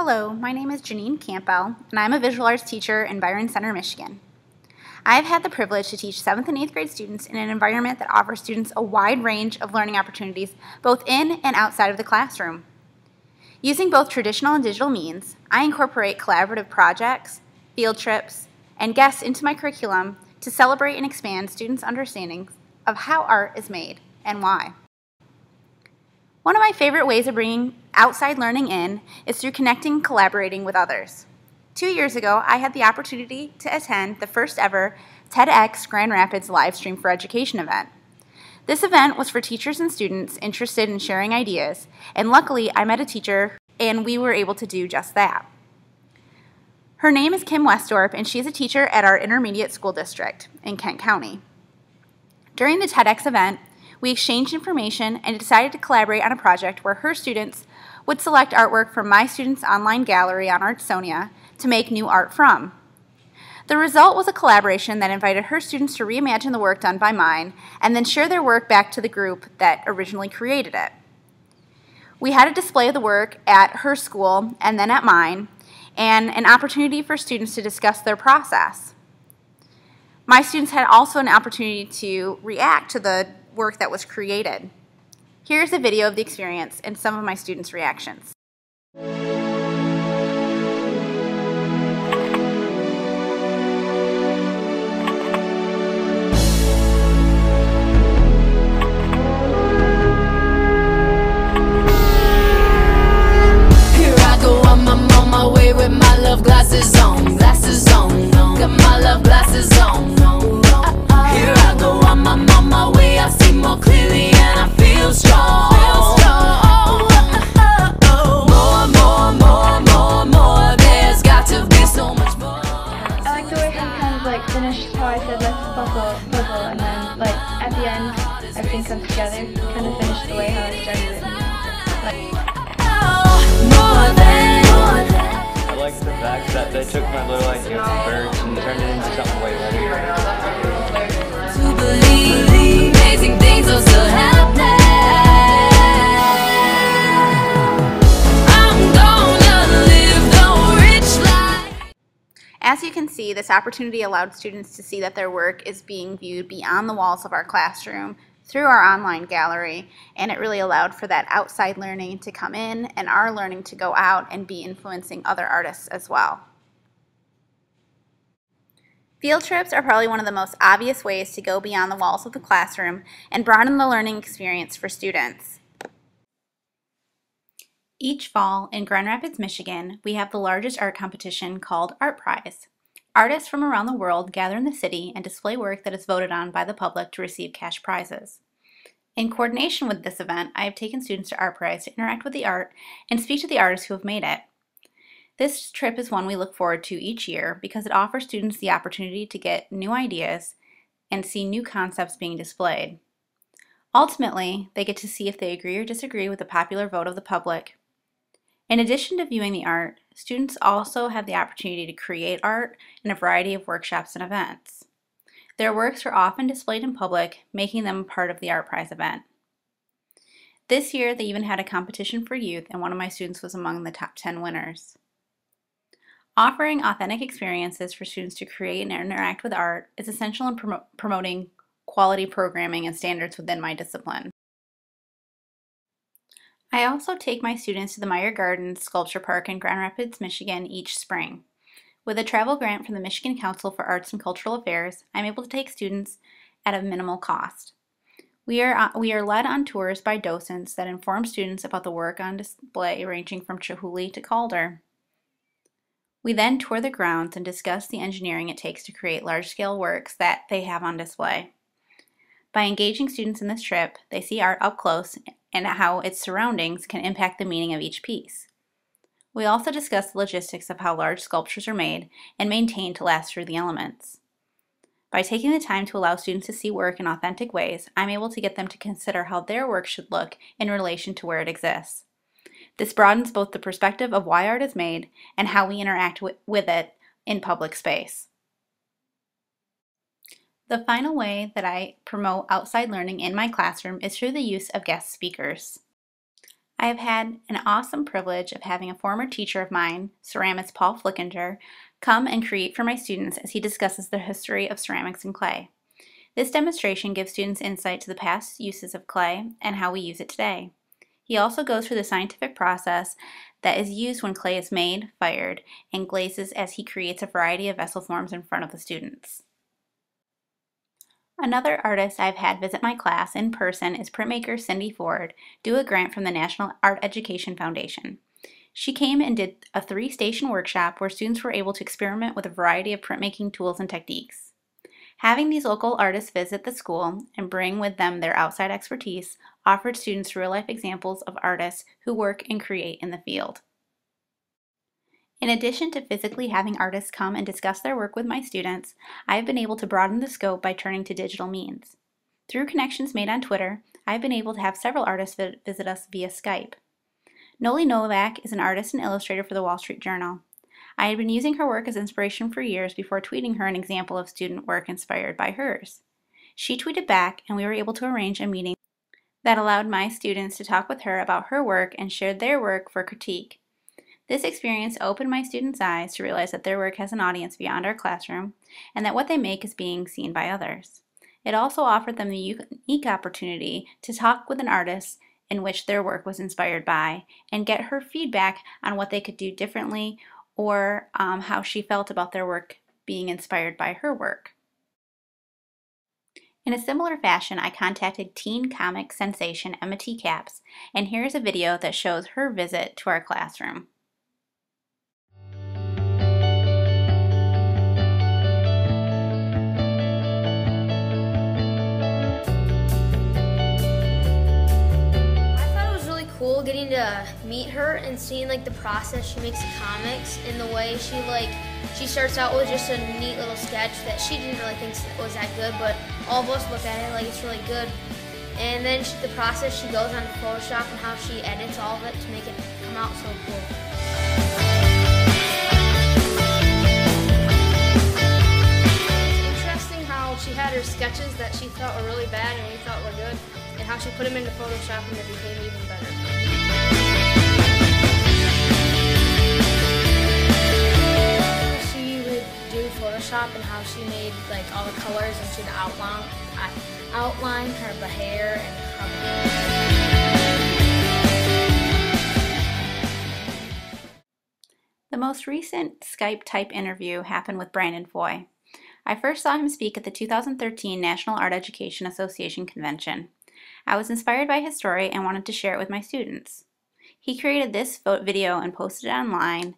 Hello, my name is Janine Campbell, and I'm a visual arts teacher in Byron Center, Michigan. I've had the privilege to teach 7th and 8th grade students in an environment that offers students a wide range of learning opportunities both in and outside of the classroom. Using both traditional and digital means, I incorporate collaborative projects, field trips, and guests into my curriculum to celebrate and expand students' understanding of how art is made and why. One of my favorite ways of bringing outside learning in is through connecting and collaborating with others. Two years ago, I had the opportunity to attend the first ever TEDx Grand Rapids Livestream for Education event. This event was for teachers and students interested in sharing ideas, and luckily I met a teacher and we were able to do just that. Her name is Kim Westorp, and she's a teacher at our intermediate school district in Kent County. During the TEDx event, we exchanged information and decided to collaborate on a project where her students would select artwork from my students' online gallery on Artsonia to make new art from. The result was a collaboration that invited her students to reimagine the work done by mine and then share their work back to the group that originally created it. We had a display of the work at her school and then at mine, and an opportunity for students to discuss their process. My students had also an opportunity to react to the work that was created. Here's a video of the experience and some of my students' reactions. Here I go, I'm, on my way with my love glasses on, glasses on. Fact that they took my little idea from birds and turned it into something way better. to believe amazing things are still happening. I'm gonna live the rich life. As you can see, this opportunity allowed students to see that their work is being viewed beyond the walls of our classroom through our online gallery, and it really allowed for that outside learning to come in and our learning to go out and be influencing other artists as well. Field trips are probably one of the most obvious ways to go beyond the walls of the classroom and broaden the learning experience for students. Each fall in Grand Rapids, Michigan, we have the largest art competition called Art Prize. Artists from around the world gather in the city and display work that is voted on by the public to receive cash prizes. In coordination with this event, I have taken students to Art Prize to interact with the art and speak to the artists who have made it. This trip is one we look forward to each year because it offers students the opportunity to get new ideas and see new concepts being displayed. Ultimately, they get to see if they agree or disagree with the popular vote of the public. In addition to viewing the art, students also have the opportunity to create art in a variety of workshops and events. Their works are often displayed in public, making them part of the Art Prize event. This year, they even had a competition for youth, and one of my students was among the top 10 winners. Offering authentic experiences for students to create and interact with art is essential in promo- promoting quality programming and standards within my discipline. I also take my students to the Meijer Gardens Sculpture Park in Grand Rapids, Michigan each spring. With a travel grant from the Michigan Council for Arts and Cultural Affairs, I'm able to take students at a minimal cost. We are, uh, we are led on tours by docents that inform students about the work on display ranging from Chihuly to Calder. We then tour the grounds and discuss the engineering it takes to create large scale works that they have on display. By engaging students in this trip, they see art up close and how its surroundings can impact the meaning of each piece. We also discuss the logistics of how large sculptures are made and maintained to last through the elements. By taking the time to allow students to see work in authentic ways, I'm able to get them to consider how their work should look in relation to where it exists. This broadens both the perspective of why art is made and how we interact with it in public space. The final way that I promote outside learning in my classroom is through the use of guest speakers. I have had an awesome privilege of having a former teacher of mine, ceramist Paul Flickinger, come and create for my students as he discusses the history of ceramics and clay. This demonstration gives students insight to the past uses of clay and how we use it today. He also goes through the scientific process that is used when clay is made, fired, and glazes as he creates a variety of vessel forms in front of the students. Another artist I've had visit my class in person is printmaker Cindy Ford, due a grant from the National Art Education Foundation. She came and did a three station workshop where students were able to experiment with a variety of printmaking tools and techniques. Having these local artists visit the school and bring with them their outside expertise offered students real life examples of artists who work and create in the field. In addition to physically having artists come and discuss their work with my students, I have been able to broaden the scope by turning to digital means. Through connections made on Twitter, I've been able to have several artists visit us via Skype. Noli Novak is an artist and illustrator for the Wall Street Journal. I had been using her work as inspiration for years before tweeting her an example of student work inspired by hers. She tweeted back, and we were able to arrange a meeting that allowed my students to talk with her about her work and share their work for critique. This experience opened my students' eyes to realize that their work has an audience beyond our classroom and that what they make is being seen by others. It also offered them the unique opportunity to talk with an artist in which their work was inspired by and get her feedback on what they could do differently or um, how she felt about their work being inspired by her work. In a similar fashion, I contacted teen comic sensation Emma T. Capps, and here's a video that shows her visit to our classroom. Getting to meet her and seeing like the process she makes the comics and the way she like she starts out with just a neat little sketch that she didn't really think was that good, but all of us look at it like it's really good. And then she, the process she goes on to Photoshop and how she edits all of it to make it come out so cool. It's interesting how she had her sketches that she thought were really bad and we thought were good, and how she put them into Photoshop and it became even better. Photoshop and how she made like all the colors and she'd outline outline her hair and her. The most recent Skype type interview happened with Brandon Foy. I first saw him speak at the 2013 National Art Education Association convention. I was inspired by his story and wanted to share it with my students. He created this video and posted it online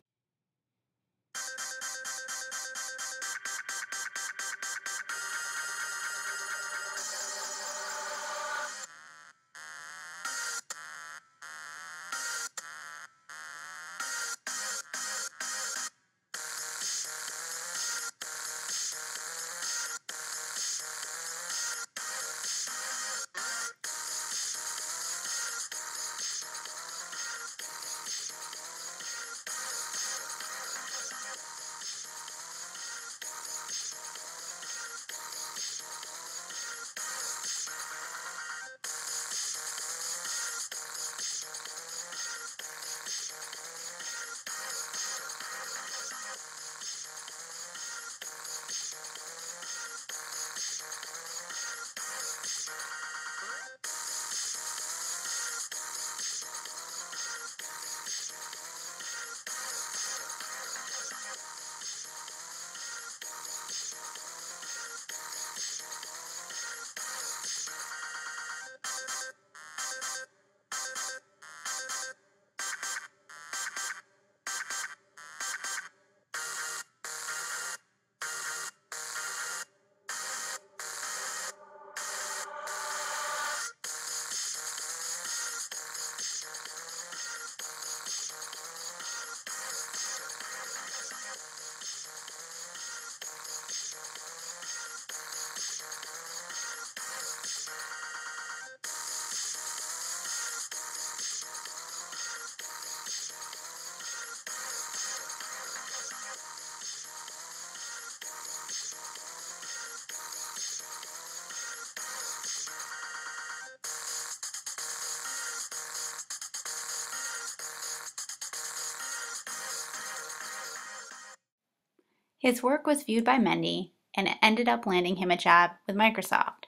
His work was viewed by Mendy and it ended up landing him a job with Microsoft.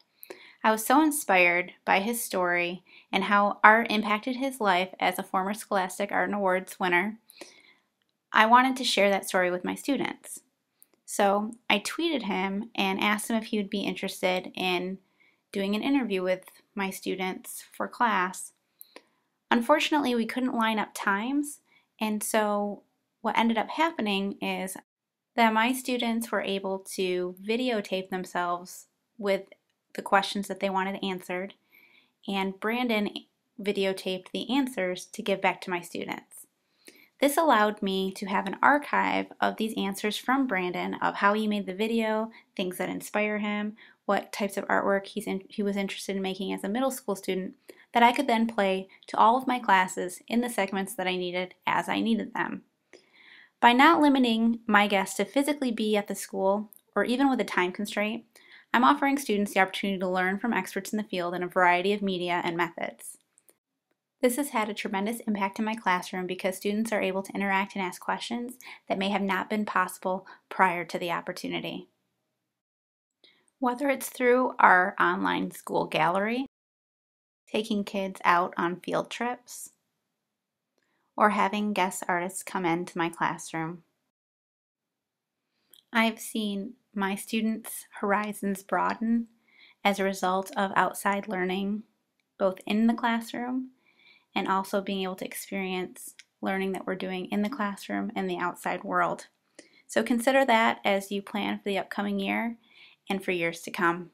I was so inspired by his story and how art impacted his life as a former Scholastic Art and Awards winner. I wanted to share that story with my students. So I tweeted him and asked him if he would be interested in doing an interview with my students for class. Unfortunately, we couldn't line up times, and so what ended up happening is that my students were able to videotape themselves with the questions that they wanted answered, and Brandon videotaped the answers to give back to my students. This allowed me to have an archive of these answers from Brandon of how he made the video, things that inspire him, what types of artwork he's in, he was interested in making as a middle school student that I could then play to all of my classes in the segments that I needed as I needed them. By not limiting my guests to physically be at the school or even with a time constraint, I'm offering students the opportunity to learn from experts in the field in a variety of media and methods. This has had a tremendous impact in my classroom because students are able to interact and ask questions that may have not been possible prior to the opportunity. Whether it's through our online school gallery, taking kids out on field trips, or having guest artists come into my classroom, I've seen my students' horizons broaden as a result of outside learning, both in the classroom and also being able to experience learning that we're doing in the classroom and the outside world. So consider that as you plan for the upcoming year and for years to come.